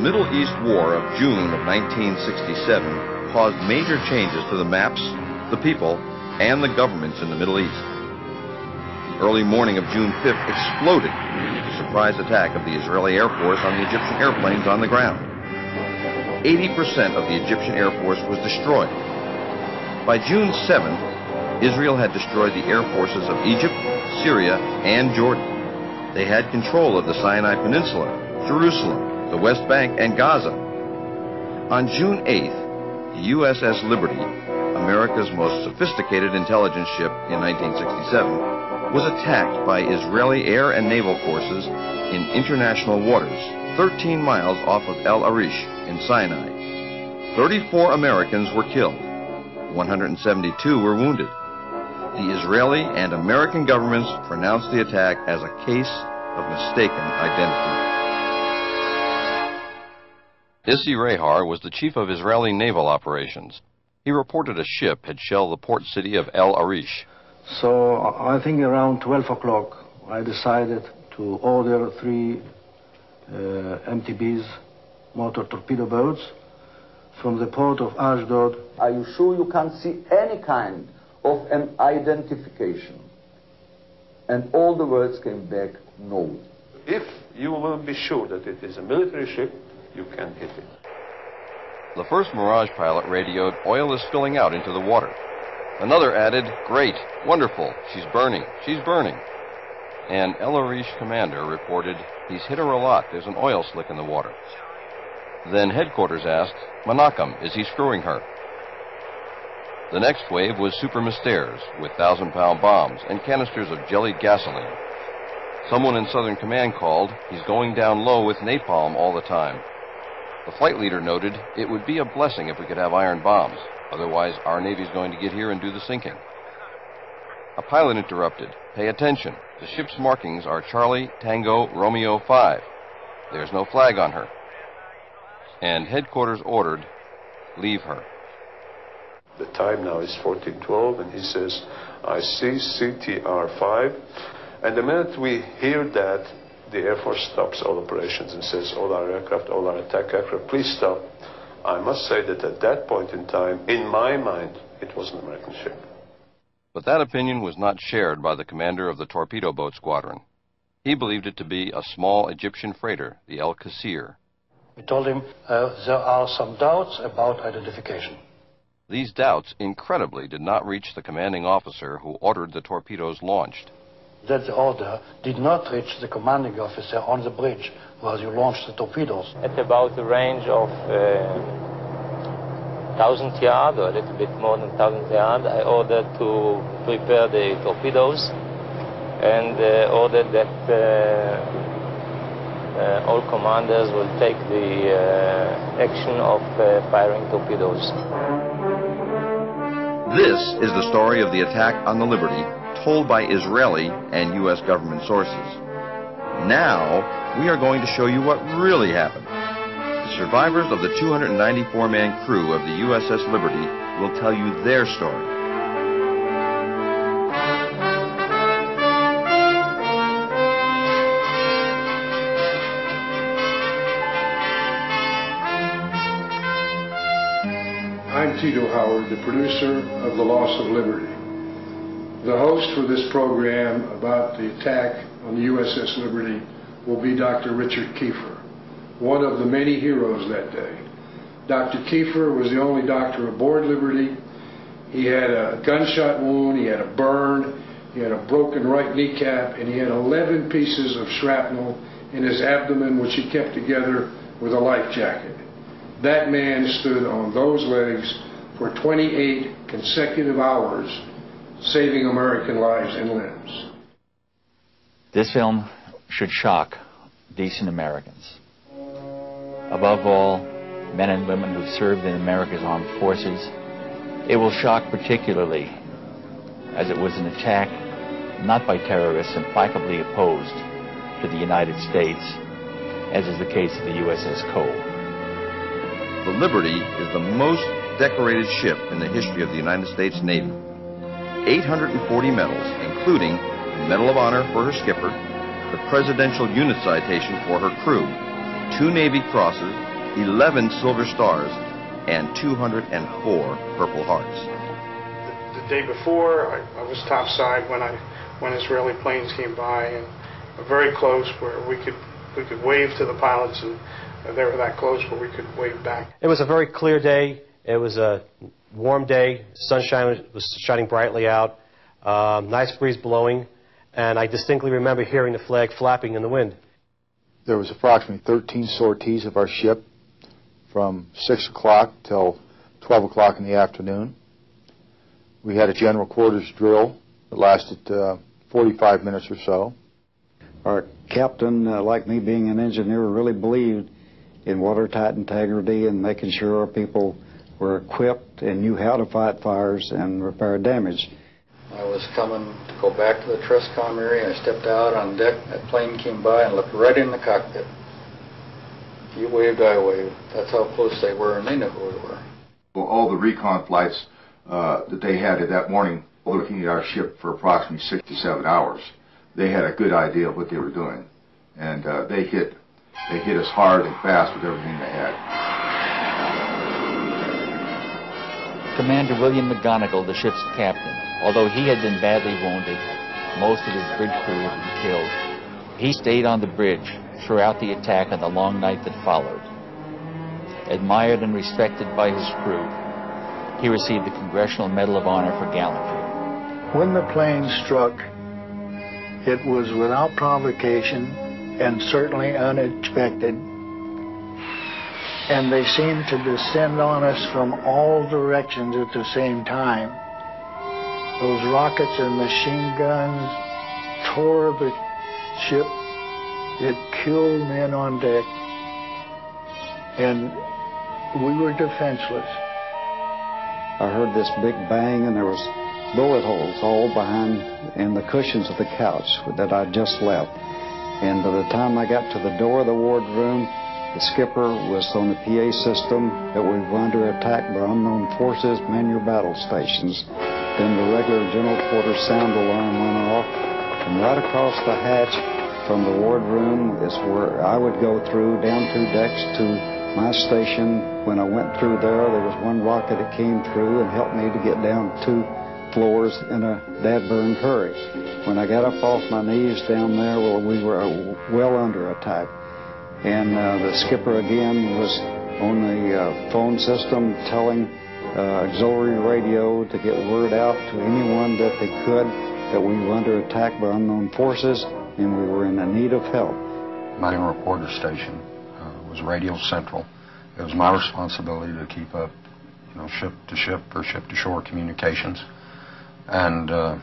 Middle East War of June of 1967 caused major changes to the maps, the people, and the governments in the Middle East. The early morning of June 5th exploded with the surprise attack of the Israeli Air Force on the Egyptian airplanes on the ground. 80% of the Egyptian Air Force was destroyed. By June 7th, Israel had destroyed the air forces of Egypt, Syria, and Jordan. They had control of the Sinai Peninsula, Jerusalem, the West Bank, and Gaza. On June 8th, the USS Liberty, America's most sophisticated intelligence ship in 1967, was attacked by Israeli air and naval forces in international waters 13 miles off of El Arish in Sinai. 34 Americans were killed. 172 were wounded. The Israeli and American governments pronounced the attack as a case of mistaken identity. Issi Rehar was the chief of Israeli naval operations. He reported a ship had shelled the port city of El Arish. So I think around 12 o'clock, I decided to order three uh, MTBs, motor torpedo boats, from the port of Ashdod. Are you sure you can't see any kind of an identification? And all the words came back, no. If you will be sure that it is a military ship, you can hit it. The first Mirage pilot radioed, oil is spilling out into the water. Another added, great, wonderful, she's burning, she's burning. And El Arish commander reported, he's hit her a lot, there's an oil slick in the water. Then headquarters asked, Menachem, is he screwing her? The next wave was Super Mystères with thousand pound bombs and canisters of jellied gasoline. Someone in Southern Command called, he's going down low with napalm all the time. The flight leader noted, it would be a blessing if we could have iron bombs, otherwise our Navy's going to get here and do the sinking. A pilot interrupted, pay attention, the ship's markings are Charlie Tango Romeo 5. There's no flag on her. And headquarters ordered, leave her. The time now is 1412, and he says, I see CTR 5. And the minute we hear that, the Air Force stops all operations and says, all our aircraft, all our attack aircraft, please stop. I must say that at that point in time, in my mind, it was an American ship. But that opinion was not shared by the commander of the torpedo boat squadron. He believed it to be a small Egyptian freighter, the El Qasir. We told him uh, there are some doubts about identification. These doubts, incredibly, did not reach the commanding officer who ordered the torpedoes launched. That the order did not reach the commanding officer on the bridge where you launched the torpedoes. At about the range of uh, 1,000 yards, or a little bit more than 1,000 yards, I ordered to prepare the torpedoes and uh, ordered that uh, uh, all commanders will take the uh, action of uh, firing torpedoes. This is the story of the attack on the Liberty told by Israeli and U.S. government sources. Now, we are going to show you what really happened. The survivors of the 294 man crew of the USS Liberty will tell you their story. I'm Tito Howard, the producer of The Loss of Liberty. The host for this program about the attack on the USS Liberty will be Dr. Richard Kiepfer, one of the many heroes that day. Dr. Kiepfer was the only doctor aboard Liberty. He had a gunshot wound, he had a burn, he had a broken right kneecap, and he had 11 pieces of shrapnel in his abdomen, which he kept together with a life jacket. That man stood on those legs for 28 consecutive hours, saving American lives and limbs. This film should shock decent Americans. Above all, men and women who've served in America's armed forces. It will shock particularly as it was an attack not by terrorists implacably opposed to the United States, as is the case of the USS Cole. The Liberty is the most decorated ship in the history of the United States Navy. 840 medals, including the Medal of Honor for her skipper, the Presidential Unit Citation for her crew, two Navy Crosses, 11 Silver Stars, and 204 Purple Hearts. The, the day before, I, I was topside when I when Israeli planes came by, and very close where we could we could wave to the pilots, and they were that close where we could wave back. It was a very clear day. It was a warm day. Sunshine was shining brightly out. Um, nice breeze blowing, and I distinctly remember hearing the flag flapping in the wind. There was approximately 13 sorties of our ship from 6 o'clock till 12 o'clock in the afternoon. We had a general quarters drill that lasted uh, 45 minutes or so. Our captain, uh, like me being an engineer, really believed in watertight integrity and making sure our people were equipped and knew how to fight fires and repair damage. I was coming to go back to the Trescom area. I stepped out on deck. That plane came by and looked right in the cockpit. You waved, I waved. That's how close they were, and they knew who we were. Well, all the recon flights uh, that they had that morning, looking at our ship for approximately six to seven hours, they had a good idea of what they were doing, and uh, they hit they hit us hard and fast with everything they had. Commander William McGonagle, the ship's captain, although he had been badly wounded, most of his bridge crew had been killed. He stayed on the bridge throughout the attack and the long night that followed. Admired and respected by his crew, he received the Congressional Medal of Honor for gallantry. When the plane struck, it was without provocation and certainly unexpected. And they seemed to descend on us from all directions at the same time. Those rockets and machine guns tore the ship. It killed men on deck. And we were defenseless. I heard this big bang, and there was bullet holes all behind in the cushions of the couch that I'd just left. And by the time I got to the door of the wardroom, the skipper was on the PA system that we were under attack by unknown forces, man your battle stations. Then the regular general quarters sound alarm went off, and right across the hatch from the wardroom is where I would go through down two decks to my station. When I went through there, there was one rocket that came through and helped me to get down two floors in a dead burn hurry. When I got up off my knees down there, well, we were uh, well under attack. And uh, the skipper again was on the uh, phone system telling uh, auxiliary radio to get word out to anyone that they could that we were under attack by unknown forces and we were in need of help. My reporter station uh, was Radio Central. It was my responsibility to keep up, you know, ship to ship or ship to shore communications. And uh,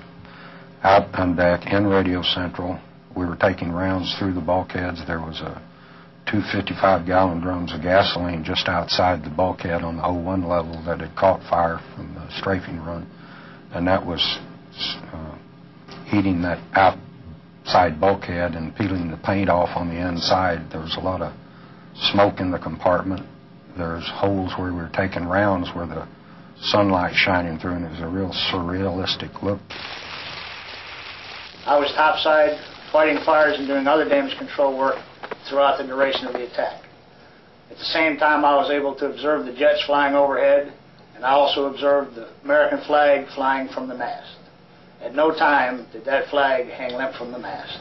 out on deck in Radio Central, we were taking rounds through the bulkheads. There was a two 55 gallon drums of gasoline just outside the bulkhead on the 01 level that had caught fire from the strafing run. And that was uh, heating that outside bulkhead and peeling the paint off on the inside. There was a lot of smoke in the compartment. There's holes where we were taking rounds where the sunlight shining through, and it was a real surrealistic look. I was topside fighting fires and doing other damage control work throughout the duration of the attack. At the same time, I was able to observe the jets flying overhead, and I also observed the American flag flying from the mast. At no time did that flag hang limp from the mast.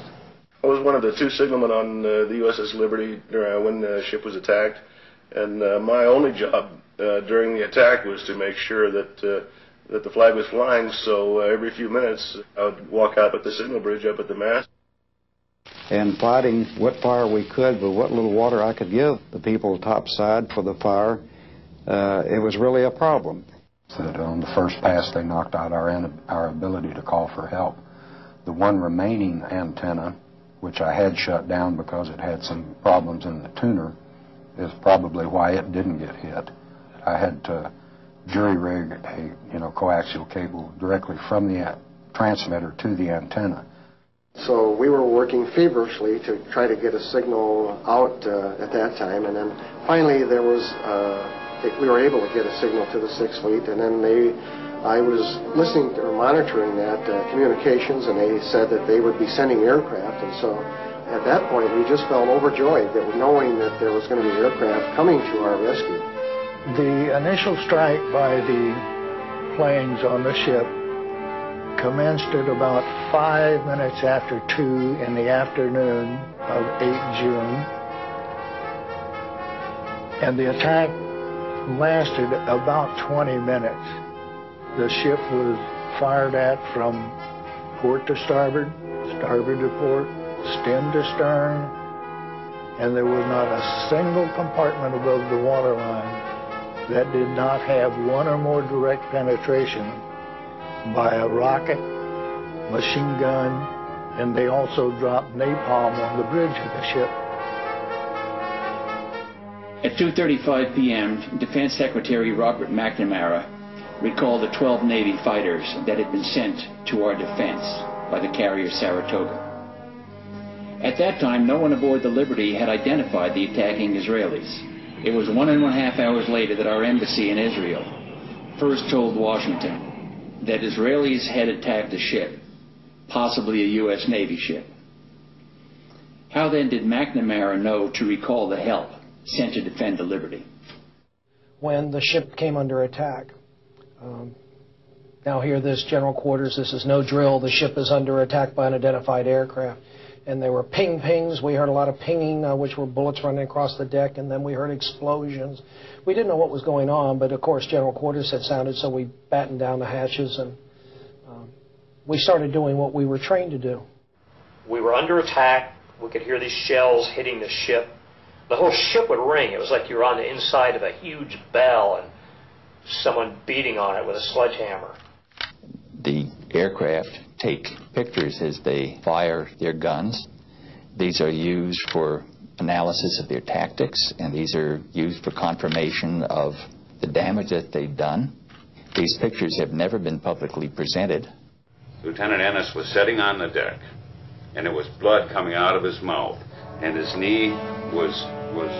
I was one of the two signalmen on uh, the USS Liberty uh, when the ship was attacked, and uh, my only job uh, during the attack was to make sure that uh, that the flag was flying. So uh, every few minutes, I would walk out at the signal bridge up at the mast. And fighting what fire we could with what little water I could give the people topside for the fire, uh, it was really a problem. That on the first pass they knocked out our our ability to call for help. The one remaining antenna, which I had shut down because it had some problems in the tuner, is probably why it didn't get hit. I had to jury rig a you know coaxial cable directly from the transmitter to the antenna. So we were working feverishly to try to get a signal out uh, at that time, and then finally there was uh, we were able to get a signal to the Sixth Fleet, and then they. I was listening or monitoring that uh, communications, and they said that they would be sending aircraft, and so at that point, we just felt overjoyed that knowing that there was going to be aircraft coming to our rescue. The initial strike by the planes on the ship commenced at about five minutes after two in the afternoon of 8 June. And the attack lasted about 20 minutes. The ship was fired at from port to starboard, starboard to port, stem to stern, and there was not a single compartment above the waterline that did not have one or more direct penetration by a rocket, machine gun, and they also dropped napalm on the bridge of the ship. At 2.35 p.m., Defense Secretary Robert McNamara recalled the 12 Navy fighters that had been sent to our defense by the carrier Saratoga. At that time, no one aboard the Liberty had identified the attacking Israelis. It was one and a half hours later that our embassy in Israel first told Washington that Israelis had attacked a ship, possibly a U.S. Navy ship. How then did McNamara know to recall the help sent to defend the Liberty? When the ship came under attack. Um, now here, this general quarters, this is no drill. The ship is under attack by unidentified aircraft and there were ping pings. We heard a lot of pinging, uh, which were bullets running across the deck, and then we heard explosions. We didn't know what was going on, but of course, general quarters had sounded, so we battened down the hatches and um, we started doing what we were trained to do. We were under attack. We could hear these shells hitting the ship. The whole ship would ring. It was like you were on the inside of a huge bell and someone beating on it with a sledgehammer. The aircraft take pictures as they fire their guns. These are used for analysis of their tactics, and these are used for confirmation of the damage that they've done. These pictures have never been publicly presented. Lieutenant Ennes was sitting on the deck, and there was blood coming out of his mouth, and his knee was was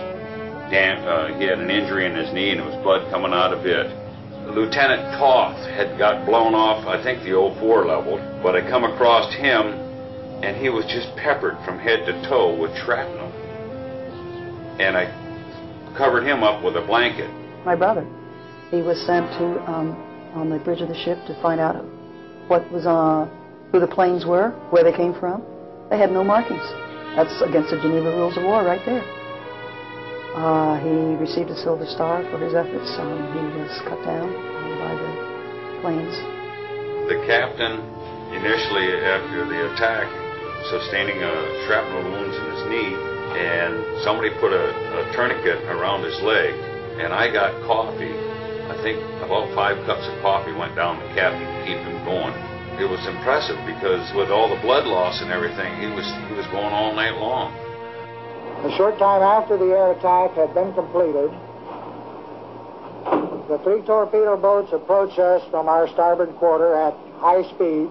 damp. Uh, he had an injury in his knee, and there was blood coming out of it. Lieutenant Toth had got blown off, I think the 04 level, but I come across him and he was just peppered from head to toe with shrapnel. And I covered him up with a blanket. My brother, he was sent to um, on the bridge of the ship to find out what was uh, who the planes were, where they came from. They had no markings. That's against the Geneva Rules of War right there. Uh, he received a Silver Star for his efforts. Um, he was cut down by the planes. The captain, initially after the attack, sustaining a shrapnel wounds in his knee, and somebody put a, a tourniquet around his leg, and I got coffee. I think about five cups of coffee went down the captain to keep him going. It was impressive because with all the blood loss and everything, he was he was going all night long. A short time after the air attack had been completed, the three torpedo boats approached us from our starboard quarter at high speed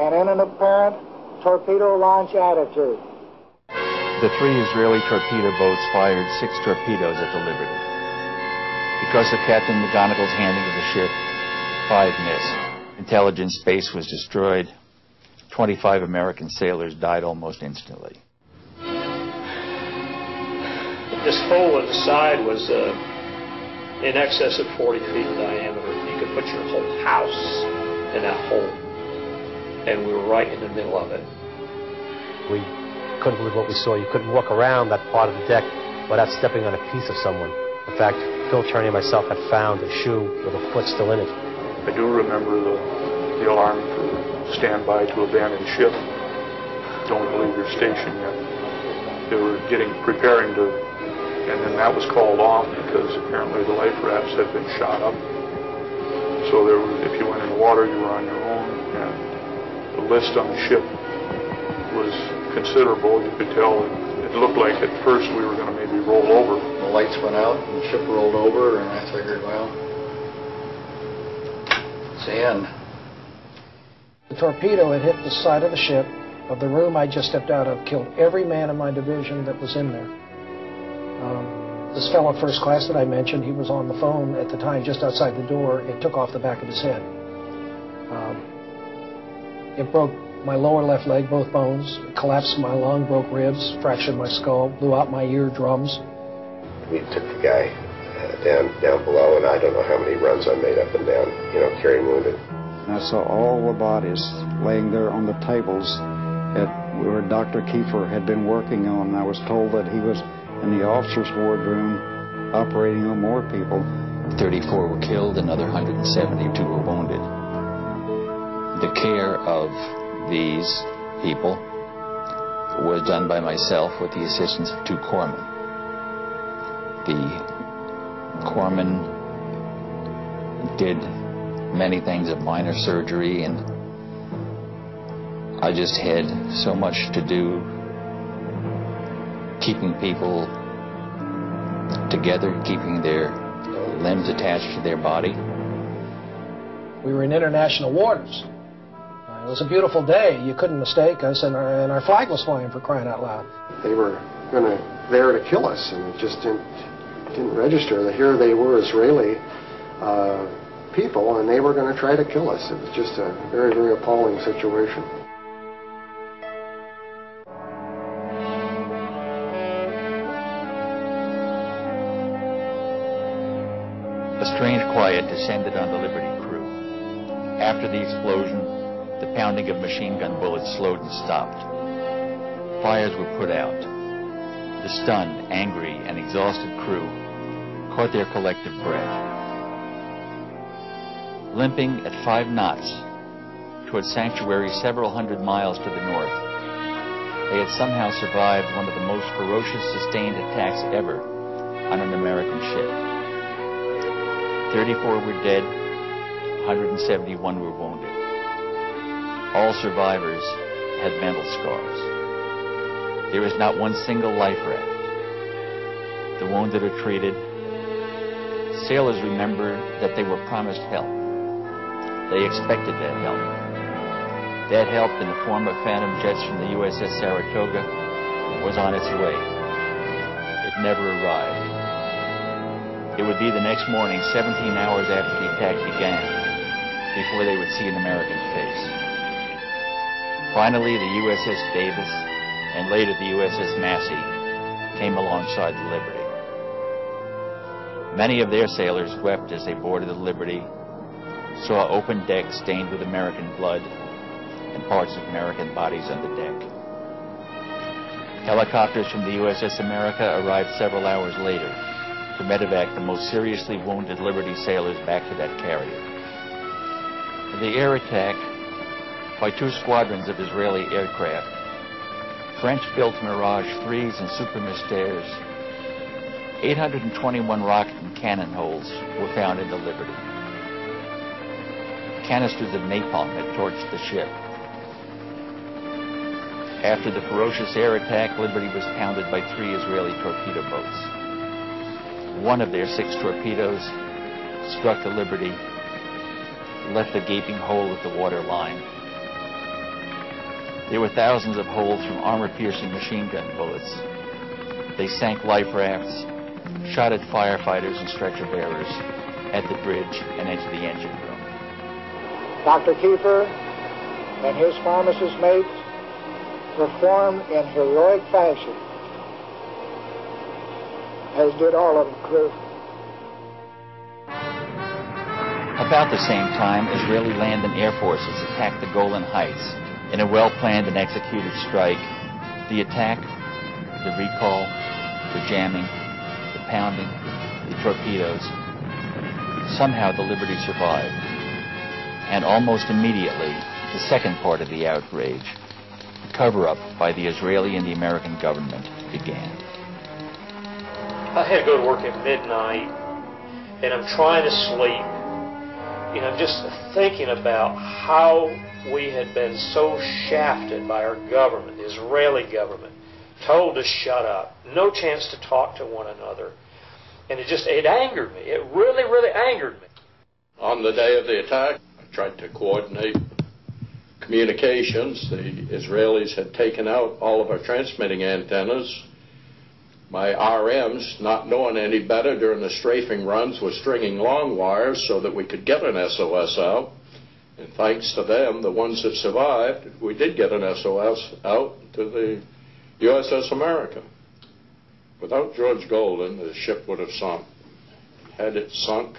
and in an apparent torpedo launch attitude. The three Israeli torpedo boats fired six torpedoes at the Liberty. Because of Captain McGonagle's handling of the ship, five missed. Intelligence base was destroyed. 25 American sailors died almost instantly. This hole in the side was uh, in excess of 40 feet in diameter. You could put your whole house in that hole. And we were right in the middle of it. We couldn't believe what we saw. You couldn't walk around that part of the deck without stepping on a piece of someone. In fact, Phil Cherney and myself had found a shoe with a foot still in it. I do remember the, the alarm for standby to abandon ship. Don't leave your station yet. They were getting preparing to and then that was called off because apparently the life rafts had been shot up. So there, if you went in the water, you were on your own, and the list on the ship was considerable. You could tell it, it looked like at first we were going to maybe roll over. The lights went out, and the ship rolled over, and I figured, well, it's the end. The torpedo had hit the side of the ship of the room I just stepped out of, killed every man in my division that was in there. Um, this fellow first class that I mentioned, he was on the phone at the time just outside the door. It took off the back of his head. Um, it broke my lower left leg, both bones, collapsed my lung, broke ribs, fractured my skull, blew out my eardrums. We took the guy uh, down down below, and I don't know how many runs I made up and down, you know, carrying wounded. And I saw all the bodies laying there on the tables at where Dr. Kiepfer had been working on. And I was told that he was in the officers' wardroom operating on more people. 34 were killed, another 172 were wounded. The care of these people was done by myself with the assistance of two corpsmen. The corpsmen did many things of minor surgery and I just had so much to do keeping people together, keeping their limbs attached to their body. We were in international waters. It was a beautiful day. You couldn't mistake us, and our, and our flag was flying for crying out loud. They were going to there to kill us, and it just didn't didn't register that here they were Israeli uh, people, and they were going to try to kill us. It was just a very very appalling situation. Quiet descended on the Liberty crew. After the explosion, the pounding of machine gun bullets slowed and stopped. Fires were put out. The stunned, angry, and exhausted crew caught their collective breath. Limping at five knots toward sanctuary several hundred miles to the north, they had somehow survived one of the most ferocious sustained attacks ever on an American ship. 34 were dead, 171 were wounded. All survivors had mental scars. There is not one single life raft. The wounded are treated. Sailors remember that they were promised help. They expected that help. That help in the form of phantom jets from the USS Saratoga was on its way. It never arrived. It would be the next morning, 17 hours after the attack began, before they would see an American face. Finally, the USS Davis and later the USS Massey came alongside the Liberty. Many of their sailors wept as they boarded the Liberty, saw open decks stained with American blood and parts of American bodies on the deck. Helicopters from the USS America arrived several hours later to medevac the most seriously wounded Liberty sailors back to that carrier. The air attack by two squadrons of Israeli aircraft, French-built Mirage 3s and Super Mystères, 821 rocket and cannon holes were found in the Liberty. Canisters of napalm had torched the ship. After the ferocious air attack, Liberty was pounded by three Israeli torpedo boats. One of their six torpedoes struck the Liberty, left a gaping hole at the water line. There were thousands of holes from armor-piercing machine gun bullets. They sank life rafts, shot at firefighters and stretcher bearers at the bridge and into the engine room. Dr. Kiepfer and his pharmacist mates performed in heroic fashion, as did all of the crew. About the same time, Israeli land and air forces attacked the Golan Heights in a well-planned and executed strike. The attack, the recall, the jamming, the pounding, the torpedoes. Somehow the Liberty survived. And almost immediately, the second part of the outrage, the cover-up by the Israeli and the American government, began. I had to go to work at midnight, and I'm trying to sleep. You know, I'm just thinking about how we had been so shafted by our government, the Israeli government, told to shut up, no chance to talk to one another. And it just, it angered me. It really, really angered me. On the day of the attack, I tried to coordinate communications. The Israelis had taken out all of our transmitting antennas. My RMs, not knowing any better during the strafing runs, were stringing long wires so that we could get an SOS out. And thanks to them, the ones that survived, we did get an SOS out to the USS America. Without George Golden, the ship would have sunk. Had it sunk,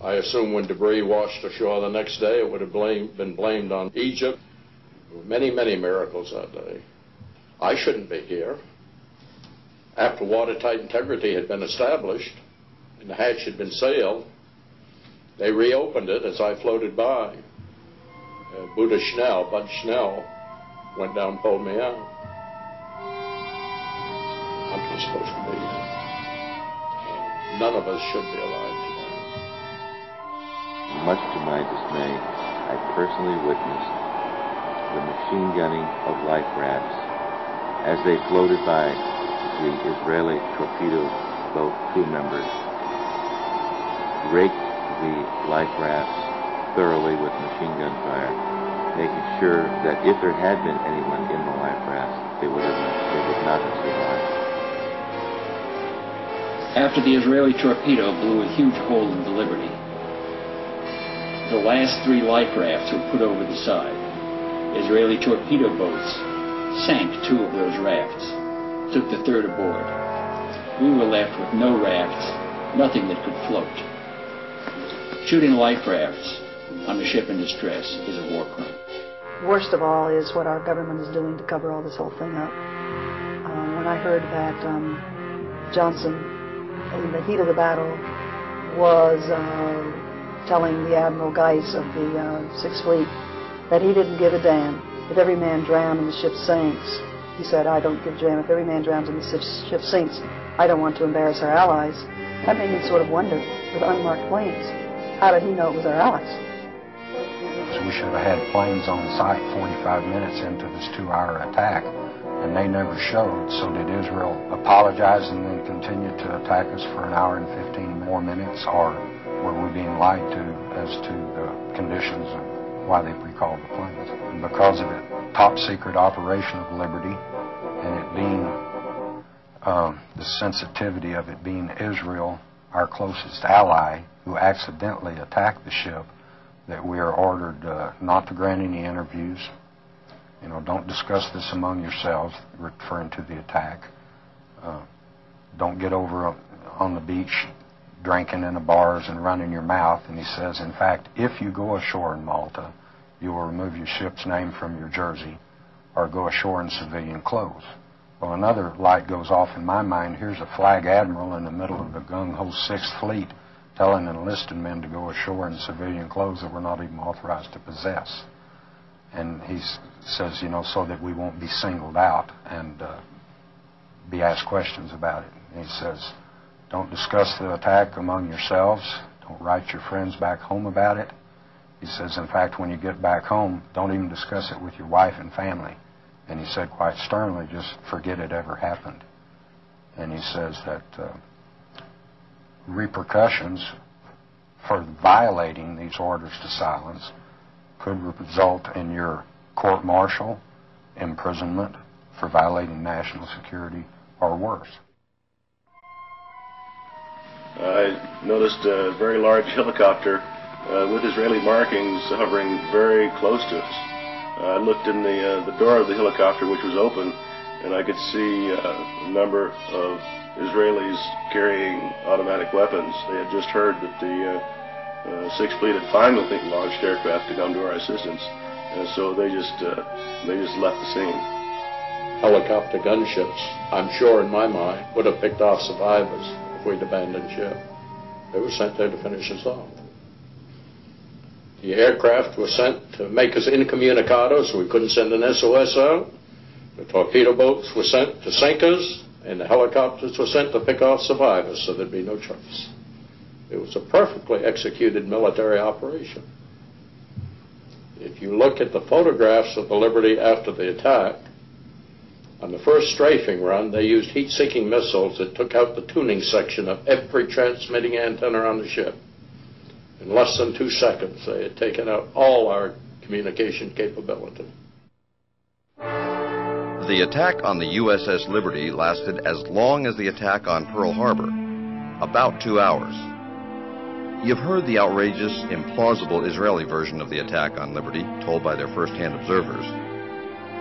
I assume when debris washed ashore the next day, it would have blamed, been blamed on Egypt. Many, many miracles that day. I shouldn't be here. After watertight integrity had been established and the hatch had been sealed, they reopened it as I floated by. Uh, Buddha Schnell, Bud Schnell, went down and pulled me out. I'm not supposed to be here. None of us should be alive today. Much to my dismay, I personally witnessed the machine gunning of life rafts as they floated by the Israeli torpedo boat crew members, raked the life rafts thoroughly with machine gun fire, making sure that if there had been anyone in the life rafts, they would, have, they would not have survived. After the Israeli torpedo blew a huge hole in the Liberty, the last three life rafts were put over the side. Israeli torpedo boats sank two of those rafts, took the third aboard. We were left with no rafts, nothing that could float. Shooting life rafts on a ship in distress is a war crime. Worst of all is what our government is doing to cover all this whole thing up. Um, when I heard that um, Johnson, in the heat of the battle, was uh, telling the Admiral Geis of the uh, Sixth Fleet that he didn't give a damn if every man drowned and the ship sinks. He said, I don't give a damn if every man drowns and the ship sinks. I don't want to embarrass our allies. That made me sort of wonder, with unmarked planes, how did he know it was our allies? So we should have had planes on site 45 minutes into this two-hour attack, and they never showed. So did Israel apologize and then continue to attack us for an hour and 15 more minutes, or were we being lied to as to the conditions of why they recalled the planes? And because of the top-secret operation of Liberty and it being um, the sensitivity of it being Israel, our closest ally, who accidentally attacked the ship, that we are ordered uh, not to grant any interviews. You know, don't discuss this among yourselves, referring to the attack. Uh, don't get over on the beach drinking in the bars and running your mouth. And he says, in fact, if you go ashore in Malta, you will remove your ship's name from your jersey or go ashore in civilian clothes. Well, another light goes off in my mind. Here's a flag admiral in the middle of the gung-ho Sixth Fleet telling enlisted men to go ashore in civilian clothes that we're not even authorized to possess. And he says, you know, so that we won't be singled out and uh, be asked questions about it. And he says, don't discuss the attack among yourselves. Don't write your friends back home about it. He says, in fact, when you get back home, don't even discuss it with your wife and family. And he said quite sternly, just forget it ever happened. And he says that uh, repercussions for violating these orders to silence could result in your court martial, imprisonment for violating national security, or worse. I noticed a very large helicopter uh, with Israeli markings hovering very close to us. I looked in the uh, the door of the helicopter, which was open, and I could see uh, a number of Israelis carrying automatic weapons. They had just heard that the uh, Sixth Fleet had finally launched aircraft to come to our assistance, and so they just they just left the scene. Helicopter gunships, I'm sure in my mind, would have picked off survivors if we'd abandoned ship. They were sent there to finish us off. The aircraft were sent to make us incommunicado so we couldn't send an SOS out. The torpedo boats were sent to sink us, and the helicopters were sent to pick off survivors so there'd be no trace. It was a perfectly executed military operation. If you look at the photographs of the Liberty after the attack, on the first strafing run, they used heat-seeking missiles that took out the tuning section of every transmitting antenna on the ship. In less than two seconds, they had taken out all our communication capability. The attack on the USS Liberty lasted as long as the attack on Pearl Harbor, about two hours. You've heard the outrageous, implausible Israeli version of the attack on Liberty, told by their first-hand observers.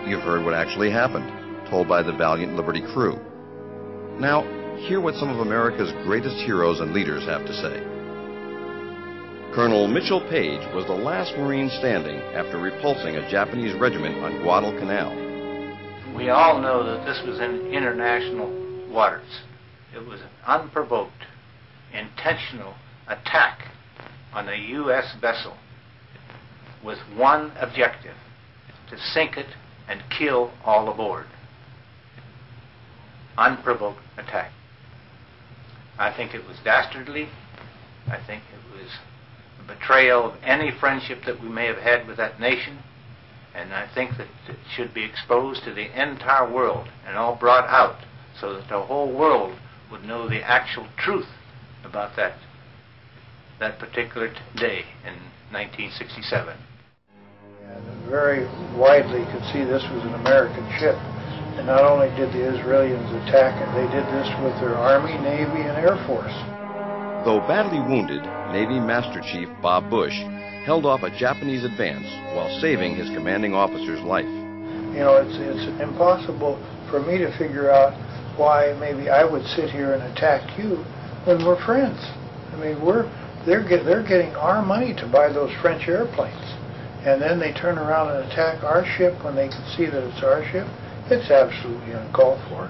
You've heard what actually happened, told by the valiant Liberty crew. Now, hear what some of America's greatest heroes and leaders have to say. Colonel Mitchell Paige was the last Marine standing after repulsing a Japanese regiment on Guadalcanal. We all know that this was in international waters. It was an unprovoked, intentional attack on a U.S. vessel with one objective to sink it and kill all aboard. Unprovoked attack. I think it was dastardly. I think it betrayal of any friendship that we may have had with that nation. And I think that it should be exposed to the entire world and all brought out so that the whole world would know the actual truth about that that particular day in 1967. And very widely could see this was an American ship. And not only did the Israelis attack it, they did this with their Army, Navy, and Air Force. Though badly wounded, Navy Master Chief Bob Bush held off a Japanese advance while saving his commanding officer's life. You know, it's, it's impossible for me to figure out why maybe I would sit here and attack you when we're friends. I mean, we're they're get, they're getting our money to buy those French airplanes, and then they turn around and attack our ship when they can see that it's our ship. It's absolutely uncalled for.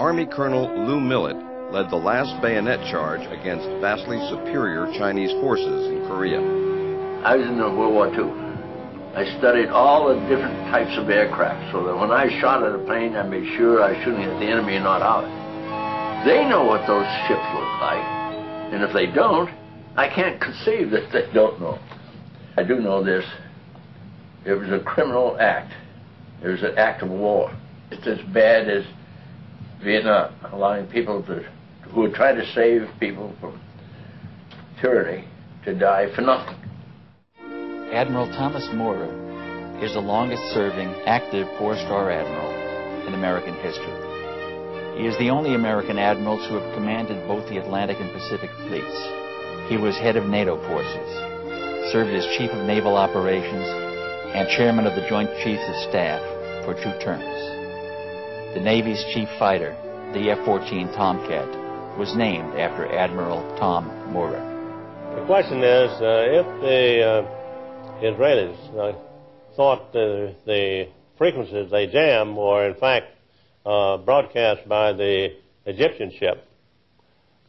Army Colonel Lou Millett led the last bayonet charge against vastly superior Chinese forces in Korea. I was in World War II. I studied all the different types of aircraft so that when I shot at a plane, I made sure I was shooting at the enemy and not ours. They know what those ships look like, and if they don't, I can't conceive that they don't know. I do know this. It was a criminal act. It was an act of war. It's as bad as Vietnam, allowing people to, who were trying to save people from tyranny to die for nothing. Admiral Thomas Moorer is the longest serving active four-star admiral in American history. He is the only American admiral to have commanded both the Atlantic and Pacific fleets. He was head of NATO forces, served as chief of naval operations, and chairman of the Joint Chiefs of Staff for two terms. The Navy's chief fighter, the F-14 Tomcat, was named after Admiral Tom Moorer. The question is, uh, if the uh, Israelis uh, thought the, the frequencies they jammed were in fact uh, broadcast by the Egyptian ship,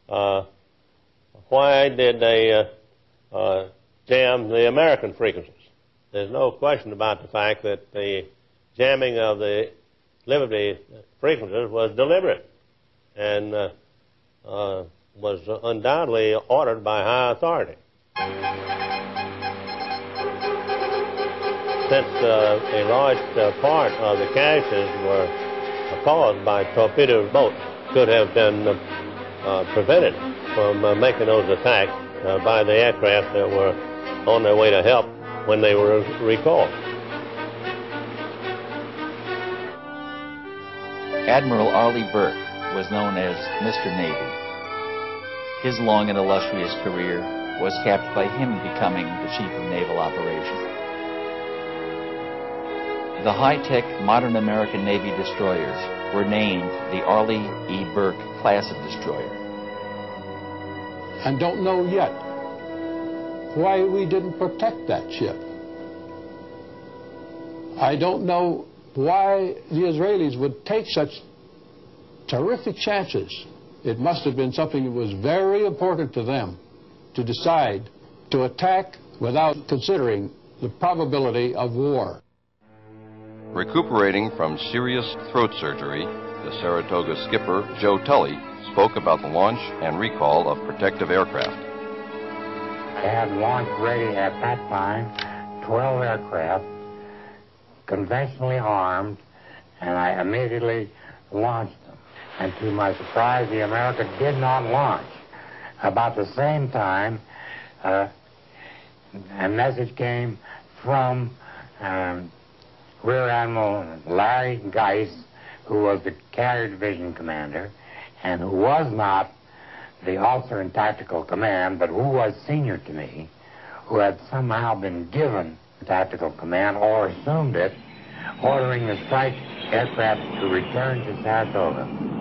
uh, why did they jam the American frequencies? There's no question about the fact that the jamming of the Liberty frequencies was deliberate and uh, was undoubtedly ordered by high authority. Since uh, a large uh, part of the crashes were caused by torpedo boats, could have been uh, prevented from uh, making those attacks uh, by the aircraft that were on their way to help when they were recalled. Admiral Arleigh Burke was known as Mr. Navy. His long and illustrious career was capped by him becoming the Chief of Naval Operations. The high-tech modern American Navy destroyers were named the Arleigh E. Burke class of destroyer. And don't know yet why we didn't protect that ship. I don't know why the Israelis would take such terrific chances. It must have been something that was very important to them to decide to attack without considering the probability of war. Recuperating from serious throat surgery, the Saratoga skipper, Joe Tully, spoke about the launch and recall of protective aircraft. I had launched ready at that time 12 aircraft, conventionally armed, and I immediately launched them. And to my surprise, the America did not launch. About the same time, uh, a message came from um, Rear Admiral Larry Geis, who was the carrier division commander, and who was not the officer in tactical command, but who was senior to me, who had somehow been given tactical command or assumed it, ordering the strike aircraft to return to Saratoga.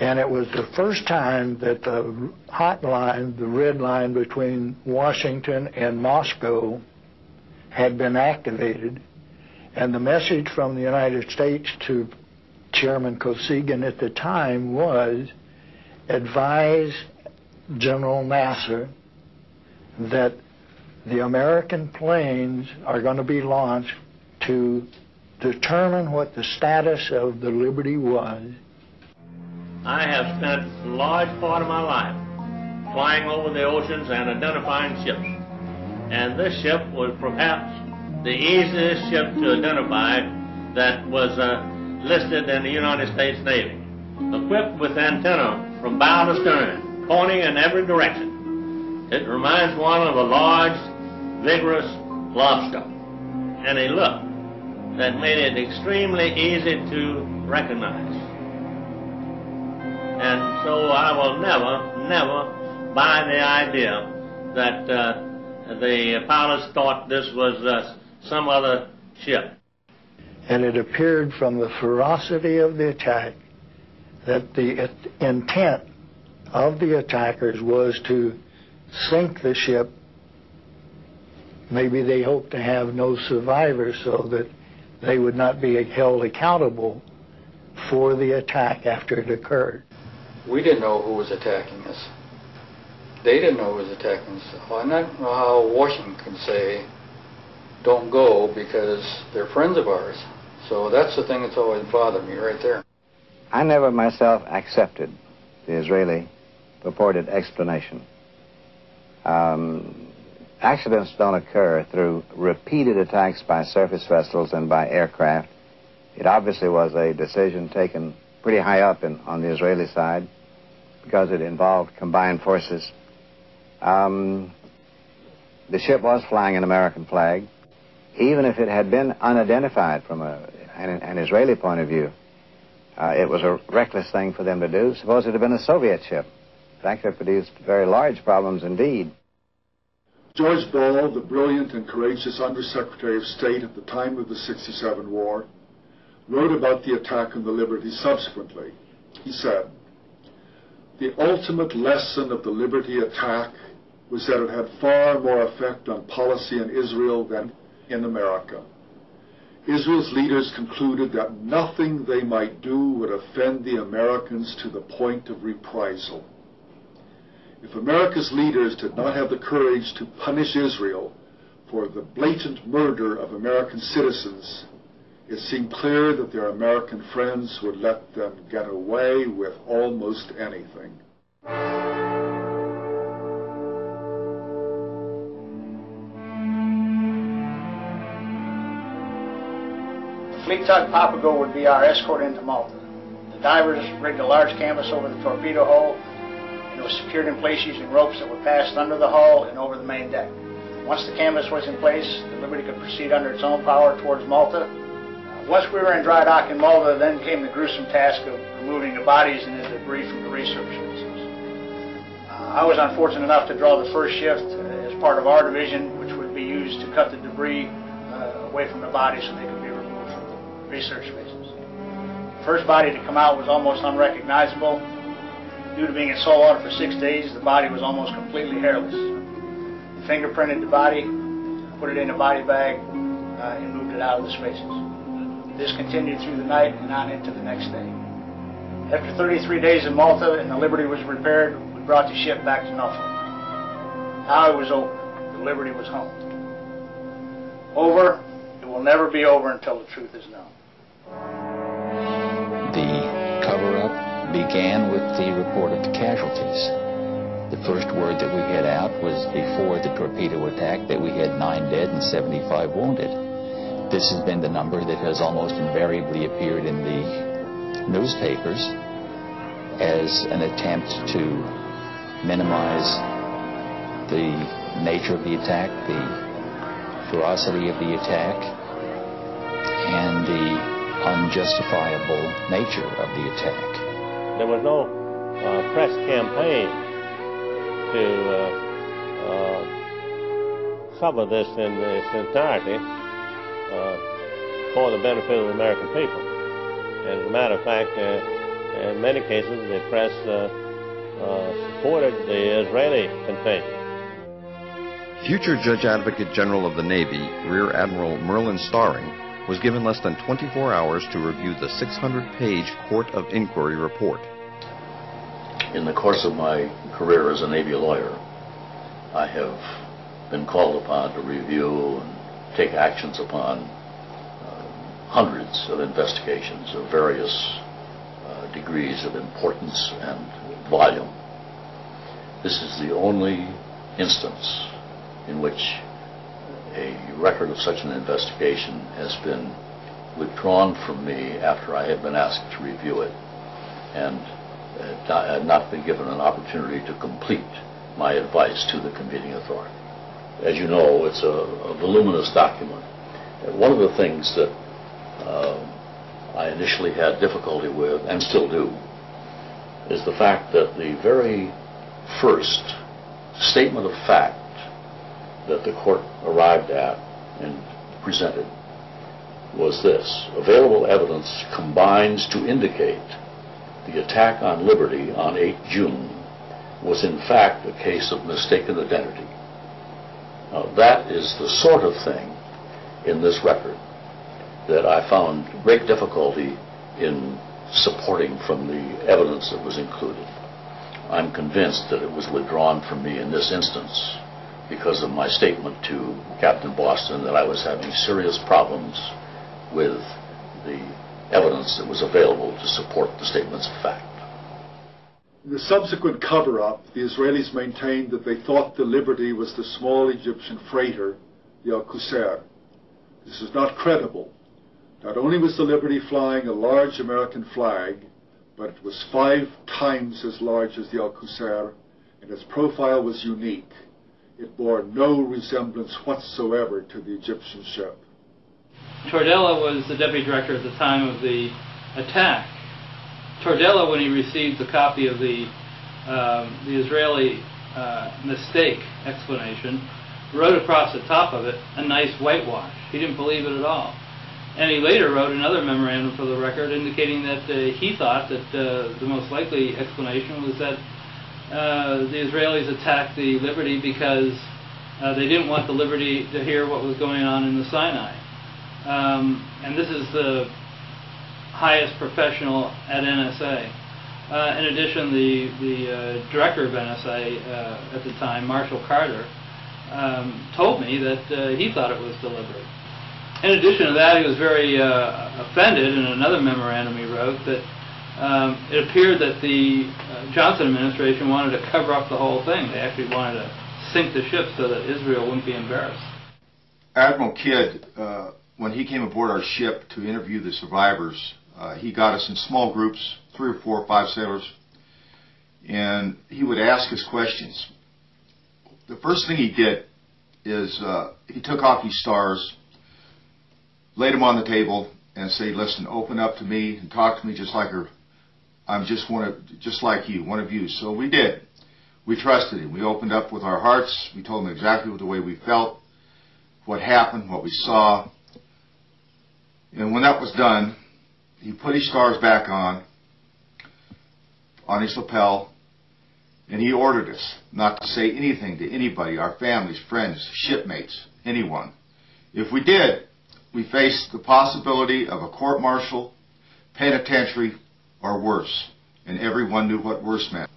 And it was the first time that the hot line, the red line between Washington and Moscow, had been activated. And the message from the United States to Chairman Kosygin at the time was advise General Nasser that the American planes are going to be launched to determine what the status of the Liberty was. I have spent a large part of my life flying over the oceans and identifying ships. And this ship was perhaps the easiest ship to identify that was uh, listed in the United States Navy. Equipped with antenna from bow to stern, pointing in every direction. It reminds one of a large, vigorous lobster. And a look that made it extremely easy to recognize. And so I will never, never buy the idea that uh, the pilots thought this was uh, some other ship. And it appeared from the ferocity of the attack that the intent of the attackers was to sink the ship. Maybe they hoped to have no survivors so that they would not be held accountable for the attack after it occurred. We didn't know who was attacking us. They didn't know who was attacking us. I don't know how Washington can say, don't go because they're friends of ours. So that's the thing that's always bothered me right there. I never myself accepted the Israeli purported explanation. Um, accidents don't occur through repeated attacks by surface vessels and by aircraft. It obviously was a decision taken pretty high up in, on the Israeli side because it involved combined forces. Um, the ship was flying an American flag. Even if it had been unidentified from a, an, an Israeli point of view, uh, it was a reckless thing for them to do. Suppose it had been a Soviet ship. In fact, it produced very large problems indeed. George Ball, the brilliant and courageous Undersecretary of State at the time of the 67 war, wrote about the attack on the Liberty subsequently. He said, The ultimate lesson of the Liberty attack was that it had far more effect on policy in Israel than in America. Israel's leaders concluded that nothing they might do would offend the Americans to the point of reprisal. If America's leaders did not have the courage to punish Israel for the blatant murder of American citizens, it seemed clear that their American friends would let them get away with almost anything. Fleet tug Papago would be our escort into Malta. The divers rigged a large canvas over the torpedo hull and it was secured in place using ropes that were passed under the hull and over the main deck. Once the canvas was in place, the Liberty could proceed under its own power towards Malta. Uh, once we were in dry dock in Malta, then came the gruesome task of removing the bodies and the debris from the research vessels. Uh, I was unfortunate enough to draw the first shift as part of our division, which would be used to cut the debris uh, away from the bodies so they could be removed from the research vessels. The first body to come out was almost unrecognizable. Due to being in salt water for six days, the body was almost completely hairless. Fingerprinted the body, put it in a body bag, uh, and moved it out of the spaces. This continued through the night and on into the next day. After 33 days in Malta and the Liberty was repaired, we brought the ship back to Norfolk. Now it was over. The Liberty was home. Over. It will never be over until the truth is known. The cover-up began with the report of the casualties. The first word that we had out was before the torpedo attack that we had nine dead and 75 wounded. This has been the number that has almost invariably appeared in the newspapers as an attempt to minimize the nature of the attack, the ferocity of the attack, and the unjustifiable nature of the attack. there was no uh, press campaign to uh, uh, cover this in its entirety uh, for the benefit of the American people. And as a matter of fact, uh, in many cases, the press uh, supported the Israeli contention. Future Judge Advocate General of the Navy, Rear Admiral Merlin Staring, was given less than 24 hours to review the 600-page Court of Inquiry report. In the course of my career as a Navy lawyer, I have been called upon to review and take actions upon uh, hundreds of investigations of various uh, degrees of importance and volume. This is the only instance in which a record of such an investigation has been withdrawn from me after I had been asked to review it and had not been given an opportunity to complete my advice to the convening authority. As you know, it's a, a voluminous document. And one of the things that uh, I initially had difficulty with, and still do, is the fact that the very first statement of fact that the court arrived at and presented was this. Available evidence combines to indicate the attack on Liberty on 8 June was in fact a case of mistaken identity. Now that is the sort of thing in this record that I found great difficulty in supporting from the evidence that was included. I'm convinced that it was withdrawn from me in this instance because of my statement to Captain Boston that I was having serious problems with the evidence that was available to support the statements of fact. In the subsequent cover-up, the Israelis maintained that they thought the Liberty was the small Egyptian freighter, the Al-Qusair. This is not credible. Not only was the Liberty flying a large American flag, but it was five times as large as the Al-Qusair, and its profile was unique. It bore no resemblance whatsoever to the Egyptian ship. Tordella was the deputy director at the time of the attack. Tordella, when he received the copy of the um, the Israeli uh, mistake explanation, wrote across the top of it a nice whitewash. He didn't believe it at all. And he later wrote another memorandum for the record indicating that uh, he thought that uh, the most likely explanation was that uh, the Israelis attacked the Liberty because uh, they didn't want the Liberty to hear what was going on in the Sinai. Um, and this is the highest professional at NSA. Uh, in addition, the, the uh, director of NSA uh, at the time, Marshall Carter, um, told me that he thought it was deliberate. In addition to that, he was very offended in another memorandum he wrote that um, it appeared that the uh, Johnson administration wanted to cover up the whole thing. They actually wanted to sink the ship so that Israel wouldn't be embarrassed. Admiral Kidd, uh, when he came aboard our ship to interview the survivors, uh, he got us in small groups, three or four or five sailors, and he would ask us questions. The first thing he did is uh, he took off these stars, laid them on the table, and said, "Listen, open up to me and talk to me just like her. I'm just one of, just like you, one of you. So we did. We trusted him. We opened up with our hearts. We told him exactly the way we felt, what happened, what we saw. And when that was done, he put his stars back on, on his lapel, and he ordered us not to say anything to anybody, our families, friends, shipmates, anyone. If we did, we faced the possibility of a court martial, penitentiary, or worse. And everyone knew what worse meant.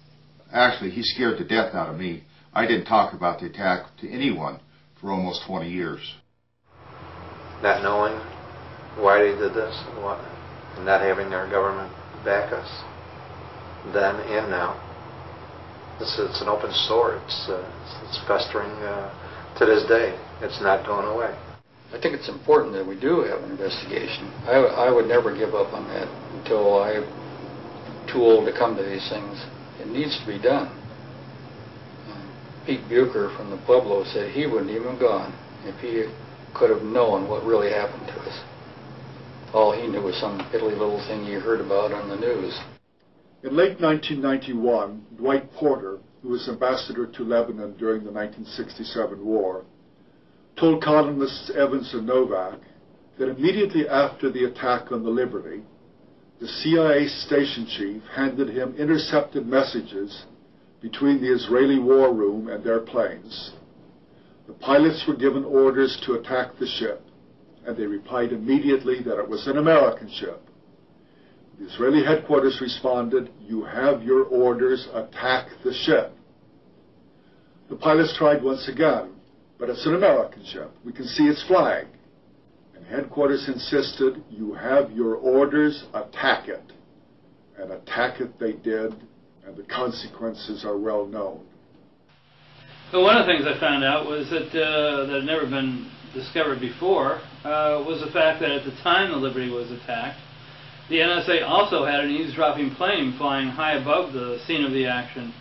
Actually, he scared the death out of me. I didn't talk about the attack to anyone for almost 20 years. Not knowing why they did this and, what, and not having our government back us then and now. It's, it's an open sore. It's, uh, it's, festering uh, to this day. It's not going away. I think it's important that we do have an investigation. I, I would never give up on that until I'm too old to come to these things. It needs to be done. Pete Bucher from the Pueblo said he wouldn't even have gone if he could have known what really happened to us. All he knew was some piddly little thing he heard about on the news. In late 1991, Dwight Porter, who was ambassador to Lebanon during the 1967 war, told columnists Evans and Novak that immediately after the attack on the Liberty, the CIA station chief handed him intercepted messages between the Israeli war room and their planes. The pilots were given orders to attack the ship, and they replied immediately that it was an American ship. The Israeli headquarters responded, You have your orders, attack the ship. The pilots tried once again, but it's an American ship. We can see its flag. And headquarters insisted, You have your orders, attack it. And attack it they did, and the consequences are well known. So one of the things I found out was that uh, that had never been discovered before uh, was the fact that at the time the Liberty was attacked, the NSA also had an eavesdropping plane flying high above the scene of the action.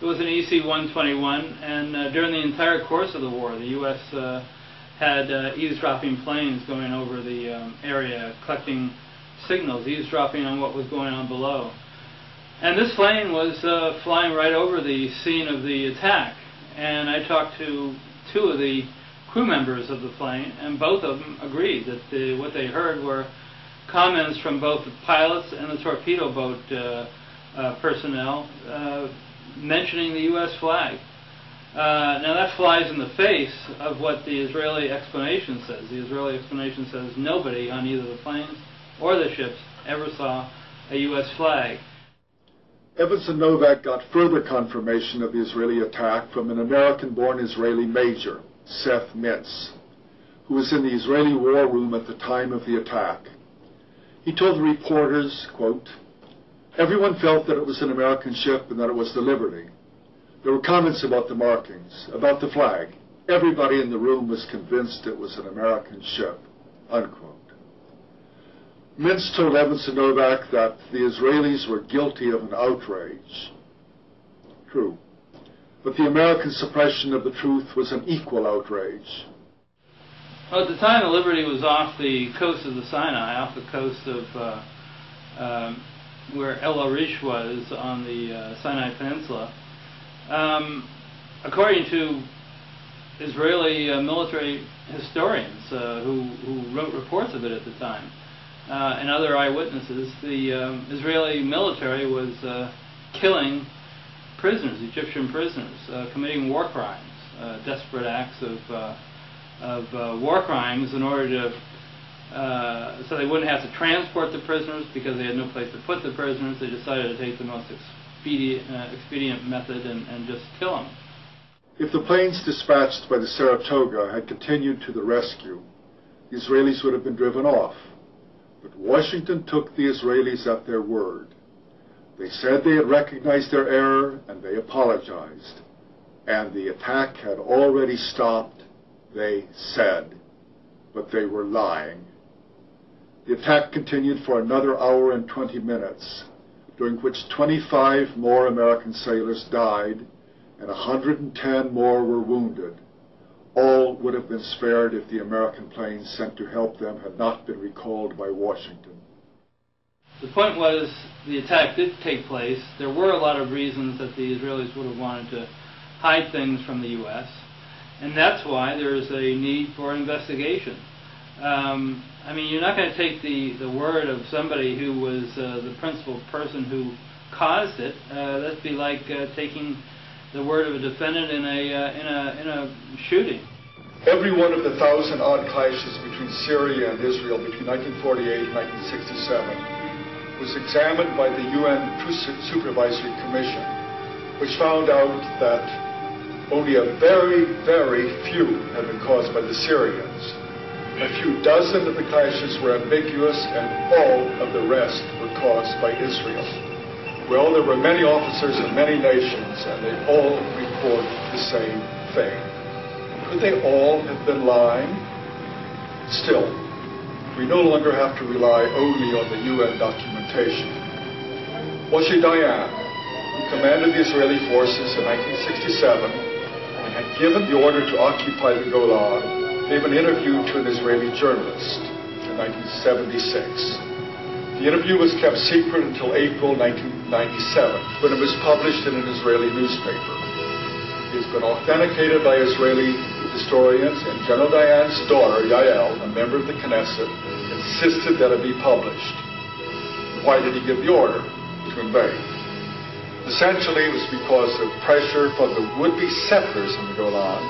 It was an EC-121, and uh, during the entire course of the war, the U.S. Uh, had uh, eavesdropping planes going over the um, area, collecting signals, eavesdropping on what was going on below. And this plane was uh, flying right over the scene of the attack. And I talked to two of the crew members of the plane, and both of them agreed that the, what they heard were comments from both the pilots and the torpedo boat uh, uh, personnel uh, mentioning the U.S. flag. Uh, now that flies in the face of what the Israeli explanation says. The Israeli explanation says nobody on either the planes or the ships ever saw a U.S. flag. Evans and Novak got further confirmation of the Israeli attack from an American-born Israeli major, Seth Mintz, who was in the Israeli war room at the time of the attack. He told the reporters, quote, Everyone felt that it was an American ship and that it was the Liberty. There were comments about the markings, about the flag. Everybody in the room was convinced it was an American ship, unquote. Mintz told Evans and Novak that the Israelis were guilty of an outrage. True. But the American suppression of the truth was an equal outrage. Well, at the time, the Liberty was off the coast of the Sinai, off the coast of uh, um, where El Arish was on the uh, Sinai Peninsula. Um, according to Israeli uh, military historians uh, who, who, wrote reports of it at the time uh, and other eyewitnesses, the um, Israeli military was uh, killing prisoners, Egyptian prisoners, uh, committing war crimes, desperate acts of, of war crimes in order to uh, so they wouldn't have to transport the prisoners because they had no place to put the prisoners. They decided to take the most expedient, uh, expedient method and, and just kill them. If the planes dispatched by the Saratoga had continued to the rescue, the Israelis would have been driven off. But Washington took the Israelis at their word. They said they had recognized their error and they apologized. And the attack had already stopped, they said, but they were lying. The attack continued for another hour and 20 minutes, during which 25 more American sailors died and 110 more were wounded. All would have been spared if the American planes sent to help them had not been recalled by Washington. The point was the attack did take place. There were a lot of reasons that the Israelis would have wanted to hide things from the U.S., and that's why there is a need for investigation. Um, I mean, you're not going to take the, the word of somebody who was uh, the principal person who caused it. Uh, that'd be like uh, taking the word of a defendant in a, uh, in a, in a shooting. Every one of the thousand odd clashes between Syria and Israel between 1948 and 1967 was examined by the UN Supervisory Commission, which found out that only a very, very few had been caused by the Syrians. A few dozen of the clashes were ambiguous, and all of the rest were caused by Israel. Well, there were many officers of many nations, and they all report the same thing. Could they all have been lying? Still, we no longer have to rely only on the UN documentation. Moshe Dayan, who commanded the Israeli forces in 1967 and had given the order to occupy the Golan, gave an interview to an Israeli journalist in 1976. The interview was kept secret until April 1997, when it was published in an Israeli newspaper. It has been authenticated by Israeli historians, and General Dayan's daughter, Yael, a member of the Knesset, insisted that it be published. Why did he give the order? To invade. Essentially, it was because of pressure from the would-be settlers in the Golan,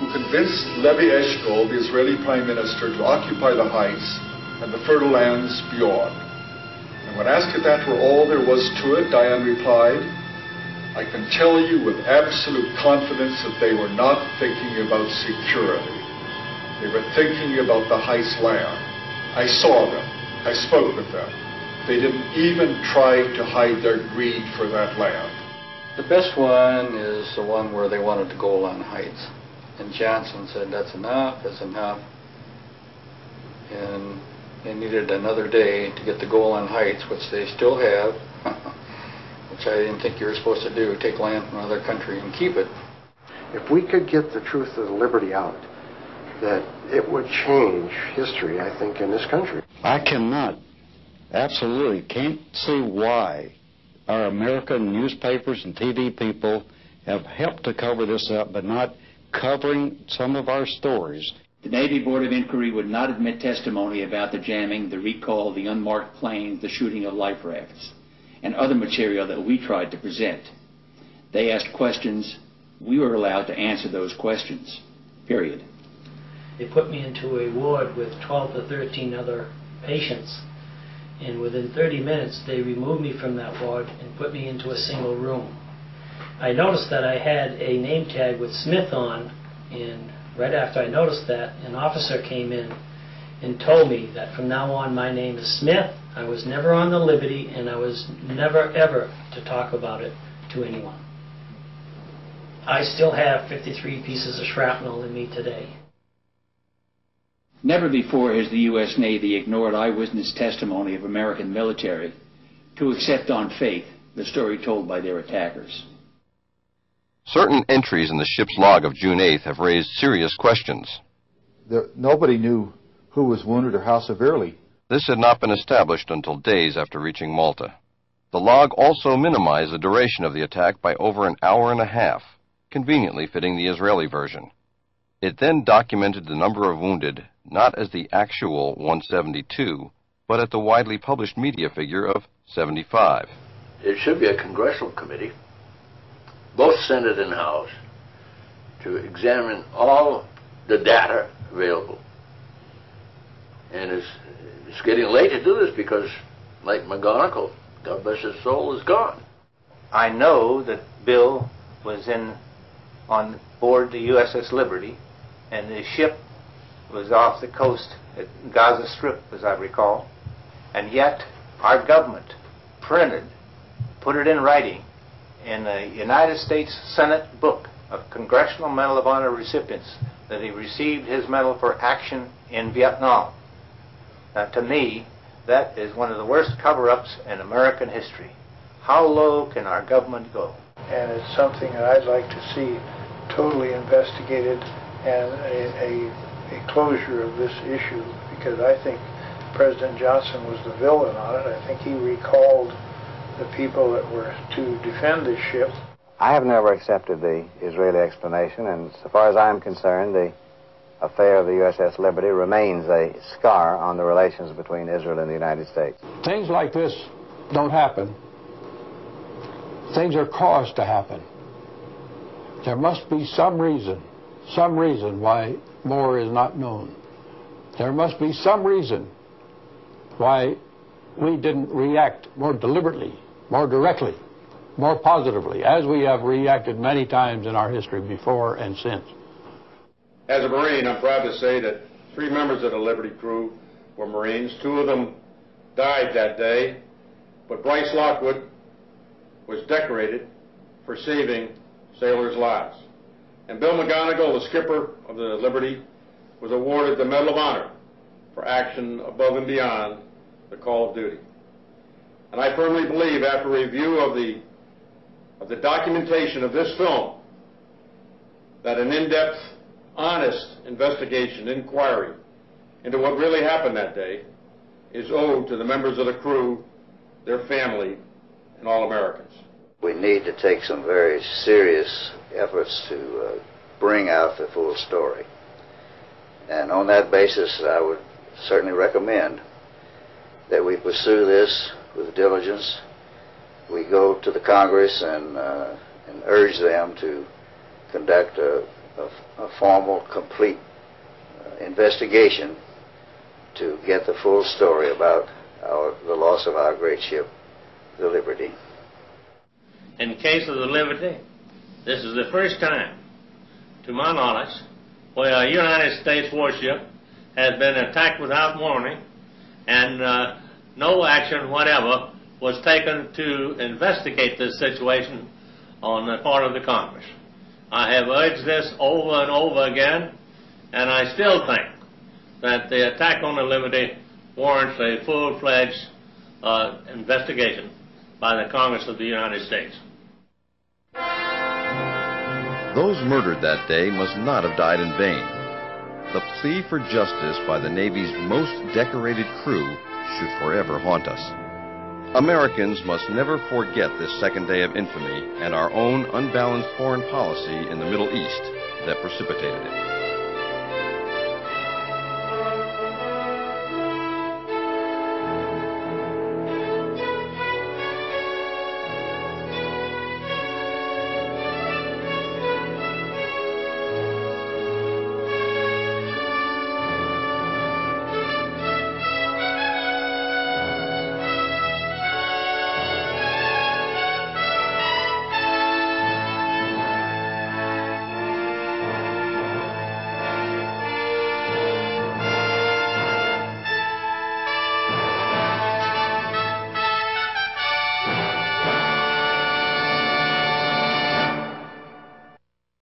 who convinced Levi Eshkol, the Israeli prime minister, to occupy the heights and the fertile lands beyond. And when asked if that were all there was to it, Dayan replied, I can tell you with absolute confidence that they were not thinking about security. They were thinking about the Heights land. I saw them. I spoke with them. They didn't even try to hide their greed for that land. The best one is the one where they wanted to Golan Heights. And Johnson said, that's enough, that's enough. And they needed another day to get the Golan Heights, which they still have, which I didn't think you were supposed to do, take land from another country and keep it. If we could get the truth of the liberty out, that it would change history, I think, in this country. I cannot, absolutely can't see why our American newspapers and TV people have helped to cover this up, but not covering some of our stories. The Navy Board of Inquiry would not admit testimony about the jamming, the recall, the unmarked planes, the shooting of life rafts, and other material that we tried to present. They asked questions. We were allowed to answer those questions. Period. They put me into a ward with 12 to 13 other patients. And within 30 minutes, they removed me from that ward and put me into a single room. I noticed that I had a name tag with Smith on, and right after I noticed that, an officer came in and told me that from now on my name is Smith. I was never on the Liberty, and I was never ever to talk about it to anyone. I still have 53 pieces of shrapnel in me today. Never before has the U.S. Navy ignored eyewitness testimony of American military to accept on faith the story told by their attackers. Certain entries in the ship's log of June 8th have raised serious questions. There, nobody knew who was wounded or how severely. This had not been established until days after reaching Malta. The log also minimized the duration of the attack by over an hour and a half, conveniently fitting the Israeli version. It then documented the number of wounded not as the actual 172, but at the widely published media figure of 75. It should be a congressional committee, both Senate and House, to examine all the data available. And it's, it's getting late to do this because, like McGonagle, God bless his soul, is gone. I know that Bill was in on board the USS Liberty, and the ship was off the coast at Gaza Strip, as I recall, and yet our government printed, put it in writing in the United States Senate book of Congressional Medal of Honor recipients that he received his medal for action in Vietnam. Now, to me, that is one of the worst cover-ups in American history. How low can our government go? And it's something that I'd like to see totally investigated and a, a, a closure of this issue because I think President Johnson was the villain on it. I think he recalled the people that were to defend the ship. I have never accepted the Israeli explanation, and so far as I'm concerned, the affair of the USS Liberty remains a scar on the relations between Israel and the United States. Things like this don't happen. Things are caused to happen. There must be some reason, some reason why more is not known. There must be some reason why we didn't react more deliberately, more directly, more positively, as we have reacted many times in our history before and since. As a Marine, I'm proud to say that three members of the Liberty crew were Marines. Two of them died that day, but Bryce Lockwood was decorated for saving sailors' lives. And Bill McGonagle, the skipper of the Liberty, was awarded the Medal of Honor for action above and beyond the call of duty. And I firmly believe after review of the, of the documentation of this film that an in-depth, honest investigation, inquiry into what really happened that day is owed to the members of the crew, their family, and all Americans. We need to take some very serious efforts to uh, bring out the full story. And on that basis, I would certainly recommend that we pursue this with diligence. We go to the Congress and, uh, and urge them to conduct a, a, a formal, complete uh, investigation to get the full story about our, the loss of our great ship, the Liberty. In the case of the Liberty, this is the first time, to my knowledge, where a United States warship has been attacked without warning and uh, no action whatever was taken to investigate this situation on the part of the Congress. I have urged this over and over again, and I still think that the attack on the Liberty warrants a full-fledged uh, investigation by the Congress of the United States. Those murdered that day must not have died in vain. The plea for justice by the Navy's most decorated crew should forever haunt us. Americans must never forget this second day of infamy and our own unbalanced foreign policy in the Middle East that precipitated it.